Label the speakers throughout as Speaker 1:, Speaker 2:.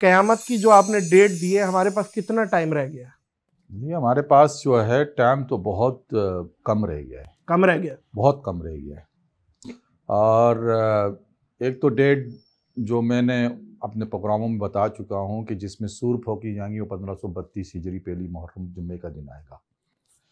Speaker 1: कयामत की जो आपने डेट दी है हमारे पास कितना टाइम रह गया?
Speaker 2: नहीं हमारे पास जो है टाइम तो बहुत कम रह गया है।
Speaker 1: कम रह गया?
Speaker 2: बहुत कम रह गया है। और एक तो डेट जो मैंने अपने प्रोग्रामों में बता चुका हूँ कि जिसमें सूर फोकी जाएँगी वो पंद्रह सौ बत्तीस हिजरी पहली मुहर्रम जुम्मे का दिन आएगा।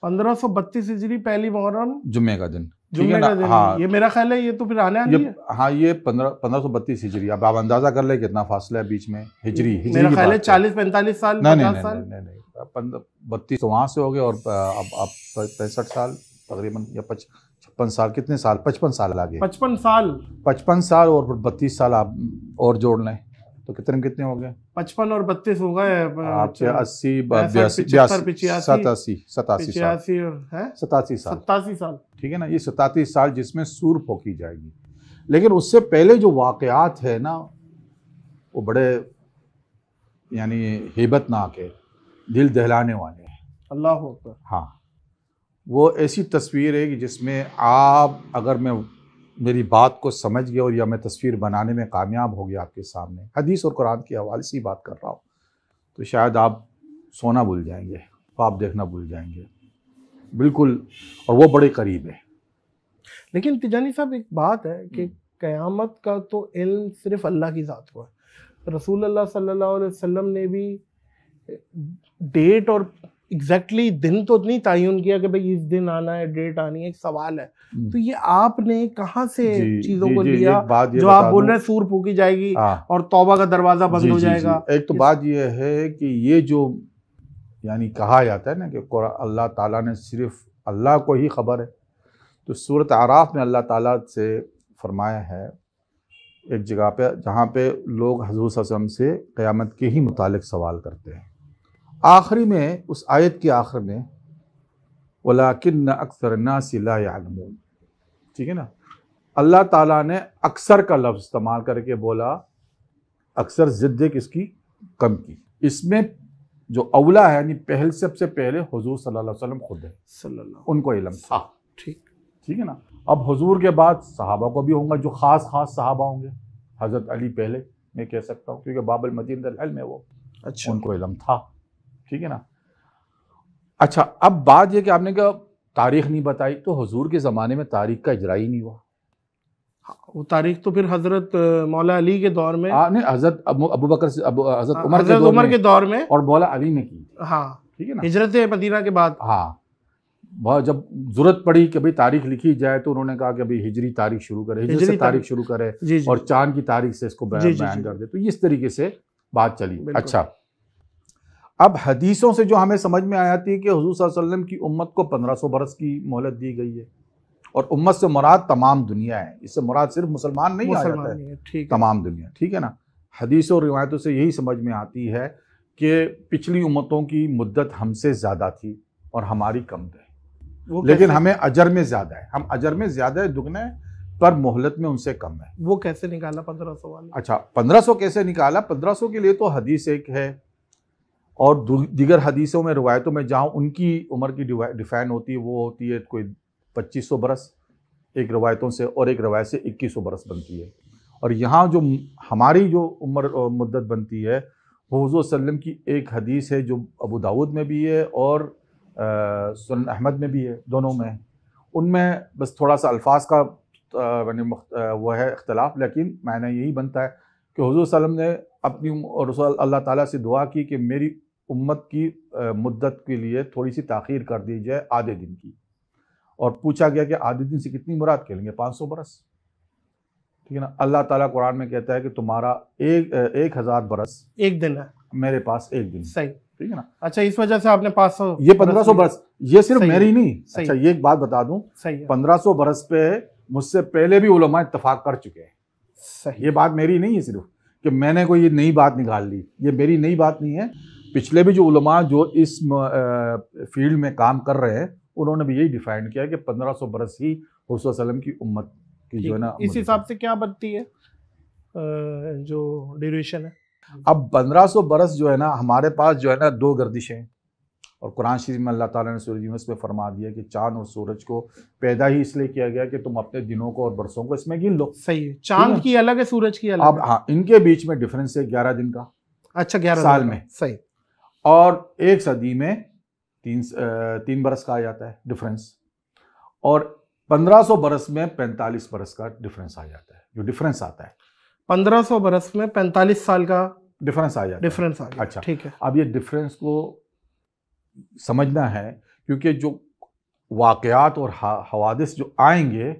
Speaker 1: पंद्रह सौ बत्तीस हिजरी पहली मुहर्रम?
Speaker 2: जुम्मे का दिन।
Speaker 1: जुम्मे
Speaker 2: है
Speaker 1: का दिन।
Speaker 2: हाँ।
Speaker 1: ये मेरा ख्याल है ये तो फिर आने
Speaker 2: ये
Speaker 1: है।
Speaker 2: हाँ ये पंद्रह पंद्रह सौ बत्तीस हिजरी। अब आप अंदाज़ा कर ले कितना फासला है बीच में। हिजरी हिजरी
Speaker 1: मेरा ख्याल है चालीस पैंतालीस साल
Speaker 2: नहीं नहीं नहीं
Speaker 1: साल।
Speaker 2: नहीं नहीं नहीं। पंद्रह बत्तीस तो वहाँ से हो गए और अब अब पैंसठ साल तकरीबन या पच छप्पन साल कितने साल? पचपन साल आगे।
Speaker 1: पचपन साल।
Speaker 2: पचपन साल और बत्तीस साल आप और जोड़ लें। तो कितने कितने हो गए?
Speaker 1: पचपन और बत्तीस हो गए
Speaker 2: आपके अस्सी
Speaker 1: पिच्यासी,
Speaker 2: सतासी सतासी साल।
Speaker 1: पिचासी और है?
Speaker 2: सतासी साल। ठीक है ना? ये सतासी साल जिसमें सूर फोकी जाएगी। लेकिन उससे पहले जो वाकयात है ना वो बड़े यानी हेबतनाक है दिल दहलाने वाले हैं।
Speaker 1: अल्लाह
Speaker 2: हाँ। वो ऐसी तस्वीर है कि जिसमें आप अगर मैं मेरी बात को समझ गया और या मैं तस्वीर बनाने में कामयाब हो गया आपके सामने। हदीस और कुरान के हवाले से ही बात कर रहा हूँ। तो शायद आप सोना भूल जाएँगे ख्वाब देखना भूल जाएँगे। बिल्कुल और वो बड़े करीब है।
Speaker 1: लेकिन तिजानी साहब एक बात है कि कयामत का तो इल्म सिर्फ़ अल्लाह की ज़ात को है। रसूल अल्लाह सल्लल्लाहु अलैहि वसल्लम ने भी डेट और एग्जैक्टली exactly दिन तो नहीं तयन किया कि भाई इस दिन आना है डेट आनी है एक सवाल है। तो ये आपने कहाँ से चीज़ों को
Speaker 2: जी,
Speaker 1: लिया?
Speaker 2: बात ये
Speaker 1: जो आप बोल रहे हैं सूर फूकी जाएगी
Speaker 2: हाँ,
Speaker 1: और तौबा का दरवाज़ा बंद हो
Speaker 2: जी, जी।
Speaker 1: जाएगा
Speaker 2: एक तो बात यह है कि ये जो यानी कहा जाता है ना कि अल्लाह ताला ने सिर्फ़ अल्लाह को ही खबर है। तो सूरत आराफ में अल्लाह ताला से फरमाया है एक जगह पे जहाँ पे लोग हजूर से क़यामत के ही मुतालिक सवाल करते हैं। आखिरी में उस आयत के आखिर में वलाकिन अक्सर नासिला यालमून। ठीक है ना? अल्लाह ताला ने अक्सर का लफ्ज़ इस्तेमाल करके बोला अक्सर ज़िद्द किसकी? कम की। इसमें जो अवला है यानी पहल सबसे पहले हजूर सल्लल्लाहु अलैहि वसल्लम खुद है।
Speaker 1: सल्लल्लाहु
Speaker 2: उनको इलम था।
Speaker 1: ठीक।
Speaker 2: ठीक है ना? अब हजूर के बाद सहाबा को भी होंगे जो ख़ास ख़ास सहाबा होंगे। हज़रत अली पहले मैं कह सकता हूँ क्योंकि बाबल मदीन है वो।
Speaker 1: अच्छा।
Speaker 2: उनको इलम था। ठीक है ना? अच्छा अब बात यह कि आपने कहा तारीख नहीं बताई तो हजूर के ज़माने में तारीख का इजरा ही नहीं हुआ।
Speaker 1: हाँ, वो तारीख तो फिर हज़रत मौला अली के दौर में।
Speaker 2: हाँ नहीं हज़रत अबू अबू बकर से हज़रत
Speaker 1: हाँ,
Speaker 2: उमर के दौर
Speaker 1: उमर
Speaker 2: में
Speaker 1: के दौर में।
Speaker 2: और मौला अली ने की।
Speaker 1: हाँ
Speaker 2: ठीक है ना?
Speaker 1: हिजरत मदीना के बाद।
Speaker 2: हाँ जब ज़रूरत पड़ी कि भाई तारीख लिखी जाए तो उन्होंने कहा कि भाई हिजरी तारीख शुरू करे हिजरी से तारीख। शुरू करे और चाँद की तारीख से इसको बयान। कर दे। तो इस तरीके से बात चली। अच्छा अब हदीसों से जो हमें समझ में आती है कि हुजूर वसल्लम की उम्मत को 1500 बरस की मोहलत दी गई है और उम्मत से मुराद तमाम दुनिया है। इससे मुराद सिर्फ़ मुसलमान नहीं आ
Speaker 1: मुसलमान
Speaker 2: है
Speaker 1: नहीं है ठीक
Speaker 2: तमाम दुनिया ठीक है ना? हदीस और रिवायतों से यही समझ में आती है कि पिछली उम्मतों की मुद्दत हमसे ज़्यादा थी और हमारी कम है। लेकिन हमें अजर में ज़्यादा है। हम अजर में ज़्यादा है दुगने हैं, पर मोहलत में उनसे कम है।
Speaker 1: वो कैसे निकाला पंद्रह सौ वाला?
Speaker 2: अच्छा 1500 कैसे निकाला? 1500 के लिए तो हदीस एक है। और दीगर हदीसों में, रवायतों में जहाँ उनकी उम्र की डिफाइन होती है, वो होती है कोई 2500 बरस एक रवायतों से और एक रवायत से 2100 बरस बनती है और यहाँ जो हमारी जो उम्र और मुद्दत बनती है, वो हजूर वसल्लम की एक हदीस है जो अबू दाऊद में भी है और सुनन अहमद में भी है, दोनों में। उनमें बस थोड़ा सा अल्फाज का मैंने वो है इख्तलाफ, लेकिन मायना यही बनता है कि हजूर वसल्लम ने अपनी और अल्लाह ताला से दुआ की कि मेरी उम्मत की मुद्दत के लिए थोड़ी सी ताख़ीर कर दी जाए आधे दिन की। और पूछा गया कि आधे दिन से कितनी मुराद कह लेंगे? पाँच सौ बरस। ठीक है ना? अल्लाह ताला कुरान में कहता है कि तुम्हारा एक एक हज़ार बरस
Speaker 1: एक दिन है।
Speaker 2: मेरे पास एक दिन।
Speaker 1: सही।
Speaker 2: ठीक है ना?
Speaker 1: अच्छा इस वजह से आपने पाँच सौ
Speaker 2: ये पंद्रह सौ बरस ये सिर्फ़ मेरी नहीं। अच्छा ये एक बात बता दूँ।
Speaker 1: सही
Speaker 2: पंद्रह सौ बरस पे मुझसे पहले भी उलमा इतफाक कर चुके हैं।
Speaker 1: सही।
Speaker 2: ये बात मेरी नहीं है सिर्फ़ कि मैंने कोई ये नई बात निकाल ली। ये मेरी नई बात नहीं है। पिछले भी जो उलमा जो इस फ़ील्ड में काम कर रहे हैं उन्होंने भी यही डिफाइन किया कि 1500 बरस ही हुसैन वसल्लम की उम्मत की जो है ना
Speaker 1: इस हिसाब से क्या बनती है जो ड्यूरेशन है?
Speaker 2: अब 1500 बरस जो है ना हमारे पास जो है ना दो गर्दिशें हैं। और कुरान शरीफ में अल्लाह ताला ने सूरज यूनुस में फरमा दिया कि चाँद और सूरज को पैदा ही इसलिए किया गया कि तुम अपने दिनों को और बरसों को इसमें गिन लो।
Speaker 1: सही है। चाँद की अलग है सूरज की अलग
Speaker 2: अब
Speaker 1: हाँ?
Speaker 2: इनके बीच में डिफरेंस है ग्यारह दिन का।
Speaker 1: अच्छा ग्यारह
Speaker 2: साल में।
Speaker 1: सही।
Speaker 2: और एक सदी में तीन तीन बरस का आ जाता है डिफरेंस और 1500 बरस में 45 बरस का डिफरेंस आ जाता है जो डिफरेंस आता है।
Speaker 1: पंद्रह सौ बरस में पैंतालीस साल का
Speaker 2: डिफरेंस आ जाता है।
Speaker 1: डिफरेंस आ
Speaker 2: अच्छा।
Speaker 1: ठीक है।
Speaker 2: अब ये डिफरेंस को समझना है क्योंकि जो वाकयात और हवादिस जो आएँगे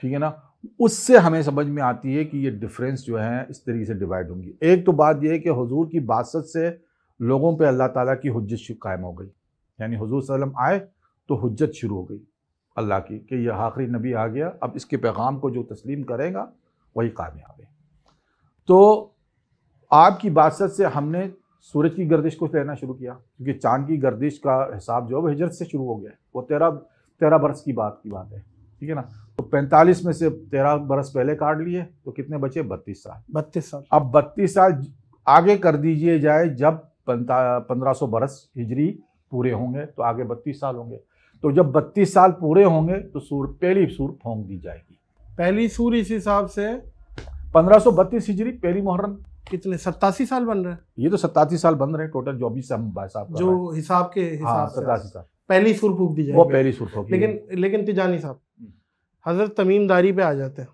Speaker 2: ठीक है ना उससे हमें समझ में आती है कि ये डिफरेंस जो है इस तरीके से डिवाइड होंगी। एक तो बात यह है कि हजूर की बासत से लोगों पे अल्लाह ताला की हजत कायम हो गई। यानी हजूर सल्लम आए तो हजत शुरू हो गई अल्लाह की कि यह आखिरी नबी आ गया अब इसके पैगाम को जो तस्लीम करेगा वही कामयाब है। तो आपकी बासत से हमने सूरज की गर्दिश को लेना शुरू किया क्योंकि चाँद की गर्दिश का हिसाब जो है वो हिजरत से शुरू हो गया है। वो तेरह तेरह बरस की बात की बात है ठीक है ना? तो पैंतालीस में से तेरह बरस पहले काट लिए तो कितने बचे? बत्तीस साल।
Speaker 1: बत्तीस साल।
Speaker 2: अब बत्तीस साल आगे कर दीजिए जाए जब पंद्रह सौ बरस हिजरी पूरे होंगे तो आगे बत्तीस साल होंगे। तो जब बत्तीस साल पूरे होंगे तो सूर पहली सूर फोंक दी जाएगी।
Speaker 1: पहली सूर इस हिसाब से?
Speaker 2: पंद्रह सौ बत्तीस हिजरी पहली मुहर्रम।
Speaker 1: कितने सत्तासी साल बन रहे हैं?
Speaker 2: ये तो सतासी साल बन रहे हैं टोटल जो भी हम भाई साहब हैं।
Speaker 1: जो हिसाब के
Speaker 2: हाँ
Speaker 1: हिसाब से
Speaker 2: सतासी साल।
Speaker 1: पहली सूर फूक दी
Speaker 2: वो पहली सूर फोंकी
Speaker 1: लेकिन लेकिन तिजानी साहब
Speaker 2: हम्म।
Speaker 1: हज़रत तमीमदारी पे आ जाते हैं।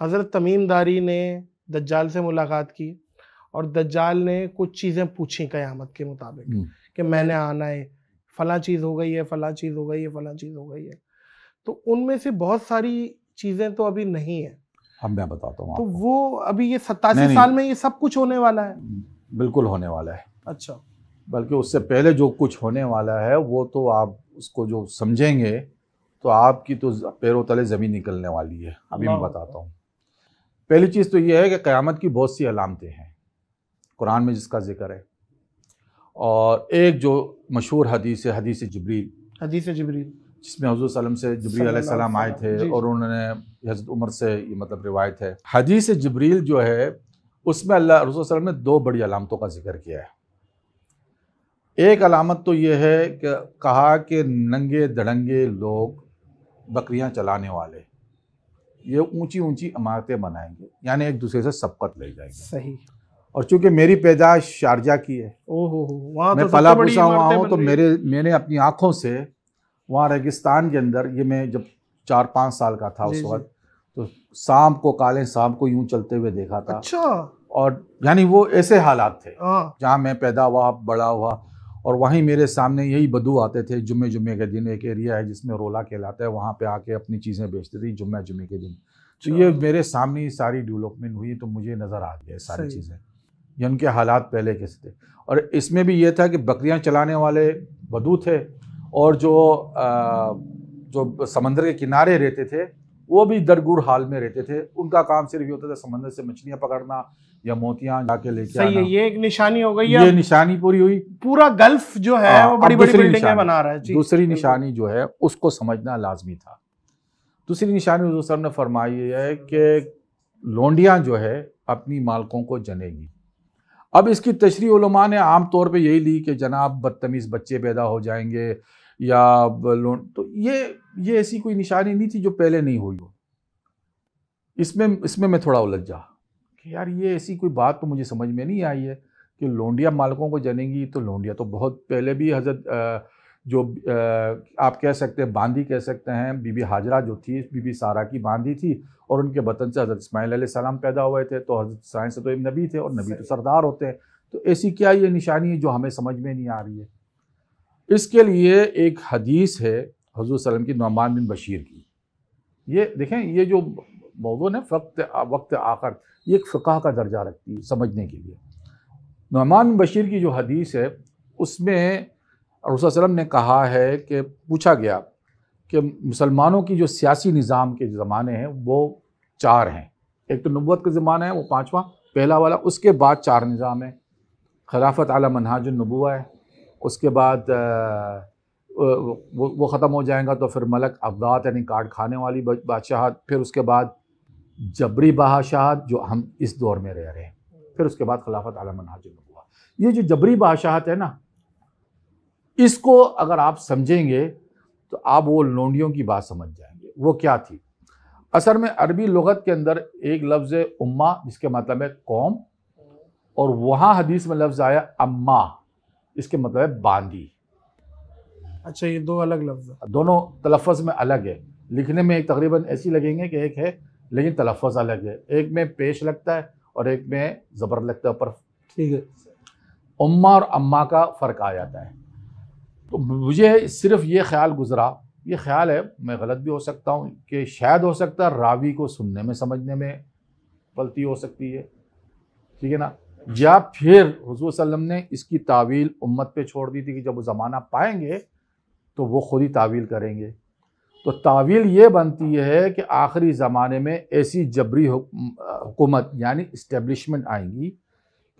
Speaker 1: हज़रत तमीमदारी ने दज्जाल से मुलाकात की। और दज्जाल ने कुछ चीज़ें पूछी क़यामत के मुताबिक
Speaker 2: हम्म।
Speaker 1: कि मैंने आना है फला चीज़ हो गई है फला चीज़ हो गई है फला चीज़ हो गई है। तो उनमें से बहुत सारी चीज़ें तो अभी नहीं है।
Speaker 2: हम मैं बताता हूँ
Speaker 1: तो वो अभी ये सत्तासी साल में ये सब कुछ होने वाला है।
Speaker 2: बिल्कुल होने वाला है।
Speaker 1: अच्छा।
Speaker 2: बल्कि उससे पहले जो कुछ होने वाला है वो तो आप उसको जो समझेंगे तो आपकी तो पैरों तले ज़मीन निकलने वाली है। अभी मैं बताता हूँ। पहली चीज़ तो ये है कि क़यामत की बहुत सी अलामतें हैं। कुरान में जिसका ज़िक्र है। और एक जो मशहूर हदीस है हदीस जबरील।
Speaker 1: हदीस जबरील।
Speaker 2: जिसमें हजूर सल्लम से जबरील अलैहिस्सलाम आए थे और उन्होंने हज़रत उमर से ये मतलब रिवायत है। हदीस जबरील जो है उसमें अल्लाह रसूल सल्लम ने दो बड़ी अलामतों का ज़िक्र किया है। एक अलामत तो ये है कि कहा कि नंगे दड़ंगे लोग बकरियाँ चलाने वाले ये ऊँची ऊँची इमारतें बनाएँगे यानी एक दूसरे से सबकत ले जाएँगे।
Speaker 1: सही।
Speaker 2: और चूँकि मेरी पैदाश शारजा की है
Speaker 1: ओहो वहाँ
Speaker 2: मैं
Speaker 1: तो
Speaker 2: पला पूछा हुआ हूँ तो मेरे मैंने अपनी आँखों से वहाँ रेगिस्तान के अंदर ये मैं जब चार पाँच साल का था उस वक्त तो सांप को काले सांप को यूँ चलते हुए देखा था।
Speaker 1: अच्छा।
Speaker 2: और यानी वो ऐसे हालात थे
Speaker 1: हाँ।
Speaker 2: जहाँ मैं पैदा हुआ बड़ा हुआ और वहीं मेरे सामने यही बदू आते थे जुम्मे जुम्मे के दिन एक एरिया है जिसमें रोला कहलाता है वहाँ पे आके अपनी चीज़ें बेचते थे जुम्मे जुम्मे के दिन। तो
Speaker 1: अच्छा।
Speaker 2: ये मेरे सामने ही सारी डेवलपमेंट हुई तो मुझे नज़र आ गया सारी चीज़ें। ये उनके हालात पहले कैसे थे। और इसमें भी ये था कि बकरियाँ चलाने वाले बदू थे और जो आ, जो समंदर के किनारे रहते थे वो भी दरगुर हाल में रहते थे। उनका काम सिर्फ़ ये होता था समंदर से मछलियाँ पकड़ना या मोतियाँ जाके लेके
Speaker 1: सही है ये एक निशानी हो गई।
Speaker 2: ये निशानी पूरी हुई।
Speaker 1: पूरा गल्फ जो है
Speaker 2: हाँ,
Speaker 1: वो बड़ी बड़ी बिल्डिंगें। बना रहा है। जी
Speaker 2: दूसरी निशानी जो है उसको समझना लाजमी था। दूसरी निशानी हुजूर ने फरमाई है कि लोंडियाँ जो है अपनी मालकों को जनेगी। अब इसकी तशरी ने आम तौर पे यही ली कि जनाब बदतमीज़ बच्चे पैदा हो जाएँगे या लोन तो ये ये ऐसी कोई निशानी नहीं थी जो पहले नहीं हुई हो। इसमें इसमें मैं थोड़ा उलझ जा कि यार ये ऐसी कोई बात तो मुझे समझ में नहीं आई है कि लोंडिया मालकों को जनेंगी तो लोंडिया तो बहुत, पहले भी हज़रत जो आप कह सकते हैं बांदी कह सकते हैं बीबी हाजरा जो थी बीबी सारा की बांदी थी और उनके बतन से हज़रत इस्माइल सलाम पैदा हुए थे तो हज़रत इस्माइल से तो एक नबी थे और नबी तो सरदार होते हैं। तो ऐसी क्या ये निशानी है जो हमें समझ में नहीं आ रही है? इसके लिए एक हदीस है हजूर सलम की नौमान बिन बशीर की। ये देखें ये जो मौजू है वक्त वक्त आकर ये एक फ़िका का दर्जा रखती है समझने के लिए। नौमान बशीर की जो हदीस है उसमें रसम ने कहा है कि पूछा गया कि मुसलमानों की जो सियासी निज़ाम के ज़माने हैं, वो चार हैं। एक तो नबूत का ज़माना है, वो पाँचवा। पहला वाला, उसके बाद चार निज़ाम है। खिलाफत आला मनहाज नबुआ है। उसके बाद वो वो ख़त्म हो जाएगा तो फिर मलक अब्दात यानी काट खाने वाली बादशाहत। फिर उसके बाद जबरी बादशाहत, जो हम इस दौर में रह रहे हैं। फिर उसके बाद खिलाफत आला मनहाज नबुआ ये जो जबरी बादशाहत है ना इसको अगर आप समझेंगे तो आप वो लोंडियों की बात समझ जाएँगे। वो क्या थी? असल में अरबी लगत के अंदर एक लफ्ज़ है उम्मा जिसके मतलब है कौम और वहाँ हदीस में लफ्ज़ आया अम्मा इसके मतलब है बांदी।
Speaker 1: अच्छा ये दो अलग लफ्ज
Speaker 2: दोनों तलफ़ में अलग है। लिखने में एक तकरीबन ऐसी लगेंगे कि एक है लेकिन तलफ़ अलग है। एक में पेश लगता है और एक में ज़बर लगता है पर
Speaker 1: ठीक है।
Speaker 2: उम्मा और अम्मा का फ़र्क आ जाता है। तो मुझे सिर्फ़ ये ख्याल गुज़रा, ये ख्याल है, मैं गलत भी हो सकता हूँ कि शायद हो सकता है रावी को सुनने में, समझने में गलती हो सकती है। ठीक है ना? या फिर हजूर वसल्लम ने इसकी तावील उम्मत पे छोड़ दी थी कि जब वो ज़माना पाएँगे तो वो खुद ही तावील करेंगे। तो तावील ये बनती है कि आखिरी ज़माने में ऐसी जबरी हुकूमत, यानी इस्टेब्लिशमेंट आएँगी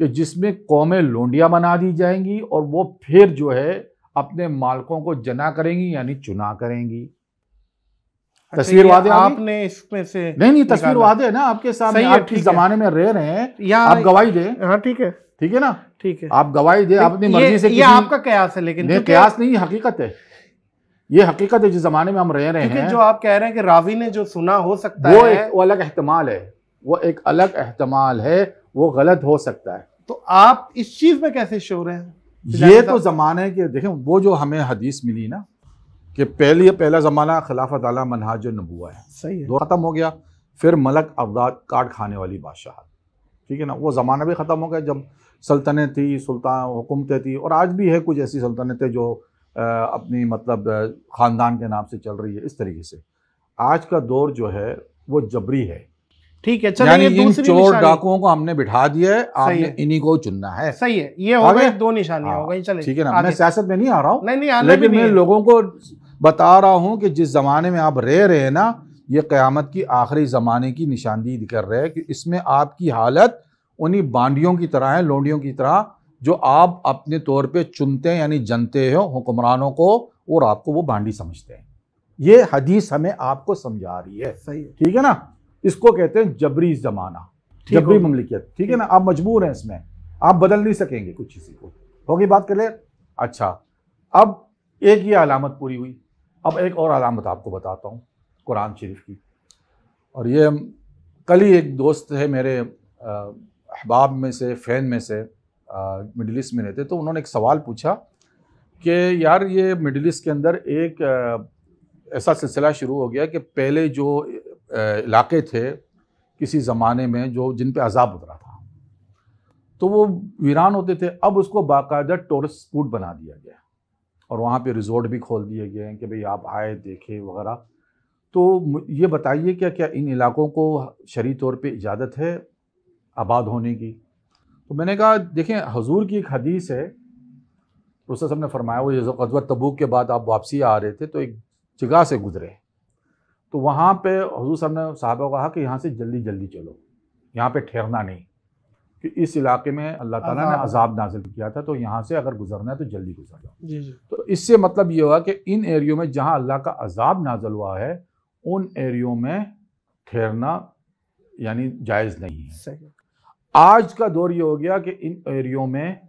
Speaker 2: कि जिसमें कौमें लोंडियाँ बना दी जाएँगी और वो फिर जो है अपने मालकों को जना करेंगी यानी चुना करेंगी।
Speaker 1: अच्छा,
Speaker 2: तस्वीर वादे
Speaker 1: आपने इसमें से
Speaker 2: नहीं नहीं तस्वीर वादे है ना आपके सामने आप
Speaker 1: ठीक
Speaker 2: जमाने में रह रहे हैं आप गवाही दें।
Speaker 1: हाँ ठीक है।
Speaker 2: ठीक है ना?
Speaker 1: ठीक है।
Speaker 2: आप गवाही दें अपनी मर्ज़ी से
Speaker 1: ये आपका कयास है लेकिन
Speaker 2: कयास नहीं हकीकत है। ये हकीकत है जिस जमाने में हम रह रहे हैं।
Speaker 1: जो आप कह रहे हैं कि रावी ने जो सुना हो सकता
Speaker 2: वो
Speaker 1: है।
Speaker 2: वो अलग एहतमाल है। वो एक अलग एहतमाल है वो गलत हो सकता है।
Speaker 1: तो आप इस चीज़ में कैसे श्योर हैं?
Speaker 2: ये तो ज़माने के देखें वो जो हमें हदीस मिली ना कि पहले पहला ज़माना खिलाफत आला मनहाज नबुआ है।
Speaker 1: सही है।
Speaker 2: ख़त्म हो गया फिर मलक अवदाद काट खाने वाली बादशाह। ठीक है ना वो ज़माना भी ख़त्म हो गया जब सल्तनत थी सुल्तान हुकूमतें थी और आज भी है कुछ ऐसी सल्तनतें जो अ, अपनी मतलब ख़ानदान के नाम से चल रही है इस तरीके से। आज का दौर जो है वो जबरी है।
Speaker 1: ठीक है चलो
Speaker 2: यानी
Speaker 1: ये
Speaker 2: इन चोर डाकुओं को हमने बिठा दिया है आपने। इन्हीं को चुनना है।
Speaker 1: सही है ये हो? गई दो निशानियाँ
Speaker 2: हाँ,
Speaker 1: हो गई चले
Speaker 2: ठीक है ना मैं सियासत में नहीं आ रहा हूँ
Speaker 1: नहीं नहीं
Speaker 2: लेकिन मैं लोगों को बता रहा हूँ कि जिस ज़माने में आप रह रहे हैं ना ये क़्यामत की आखिरी ज़माने की निशानदेही कर रहे हैं कि इसमें आपकी हालत उन्हीं बांडियों की तरह है लोंडियों की तरह जो आप अपने तौर पे चुनते हैं यानी जनते हो हुक्मरानों को और आपको वो बांडी समझते हैं। ये हदीस हमें आपको समझा रही है।
Speaker 1: सही है।
Speaker 2: ठीक है ना? इसको कहते हैं जबरी ज़माना जबरी ममलिकियत ठीक है ना? आप मजबूर हैं इसमें। आप बदल नहीं सकेंगे कुछ किसी को। होगी बात कर ले अच्छा अब एक ये अलामत पूरी हुई। अब एक और अलामत आपको बताता हूँ कुरान शरीफ की। और ये हम- कल ही एक दोस्त है मेरे अहबाब में से फ़ैन में से मिडिल ईस्ट में रहते तो उन्होंने एक सवाल पूछा कि यार ये मिडिल ईस्ट के अंदर एक ऐसा सिलसिला शुरू हो गया कि पहले जो इलाके थे किसी ज़माने में जो जिन पे अजाब उतरा था। तो वो वीरान होते थे। अब उसको बाकायदा टूरिस्ट स्पॉट बना दिया गया। और वहाँ पे रिजॉर्ट भी खोल दिए गए हैं कि भाई आप आए, देखें वगैरह। तो ये बताइए क्या क्या इन इलाकों को शरी तौर पे इजाज़त है आबाद होने की? तो मैंने कहा, देखें, हजूर की एक हदीस है। रसूल साहब ने फरमाया, वो गजवा तबूक के बाद आप वापसी आ रहे थे तो एक जगह से गुजरे। तो वहाँ पे हजूर साहब ने साहबा को कहा कि यहाँ से जल्दी जल्दी चलो। यहाँ पे ठहरना नहीं। कि इस इलाके में अल्लाह ताला ने
Speaker 1: अज़ाब।
Speaker 2: नाजिल किया था तो यहाँ से अगर गुजरना है तो जल्दी गुजर जाओ।
Speaker 1: जी जी।
Speaker 2: तो इससे मतलब ये हुआ कि इन एरियो में जहाँ अल्लाह का अजाब नाजल हुआ है उन एरियो में ठहरना यानी जायज़ नहीं है।
Speaker 1: सही है।
Speaker 2: आज का दौर ये हो गया कि इन एरियो में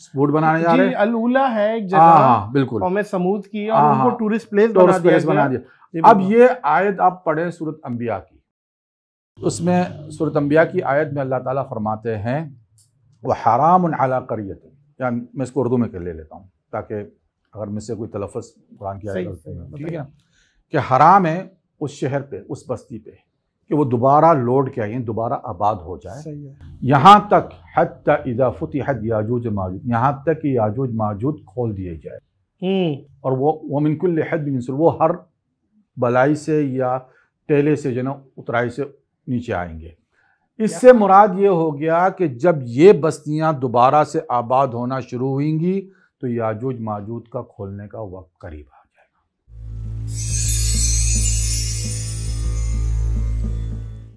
Speaker 2: स्पोर्ट बनाने जा रहे हैं?
Speaker 1: अलूला है एक
Speaker 2: हाँ
Speaker 1: जगह
Speaker 2: हाँ बिल्कुल।
Speaker 1: कौम समूद की और
Speaker 2: हाँ,
Speaker 1: उनको
Speaker 2: हाँ।
Speaker 1: टूरिस्ट प्लेस बना
Speaker 2: टूरिस्ट
Speaker 1: दिया
Speaker 2: प्लेस बना दिया। अब ये आयत आप पढ़ें सूरत अंबिया की। उसमें सूरत अंबिया की आयत में अल्लाह ताला फरमाते हैं वह हराम अला करियत या मैं इसको उर्दू में कर ले लेता हूँ ताकि अगर मुझसे कोई तलफ़ कुरान की आयत ठीक है। कि हराम है उस शहर पे उस बस्ती पे। कि वो दोबारा लौट के आइए दोबारा आबाद हो जाए। यहाँ तक हत्ता इज़ा फुतिहत याजूज माजूज यहाँ तक कि याजूज माजूज खोल दिए जाए।
Speaker 1: हम्म।
Speaker 2: और वो वो मिनकुल हद वो हर बलाई से या टेले से जो ना उतराई से नीचे आएँगे। इससे मुराद ये हो गया कि जब ये बस्तियाँ दोबारा से आबाद होना शुरू होंगी तो याजूज माजूद का खोलने का वक्त करीब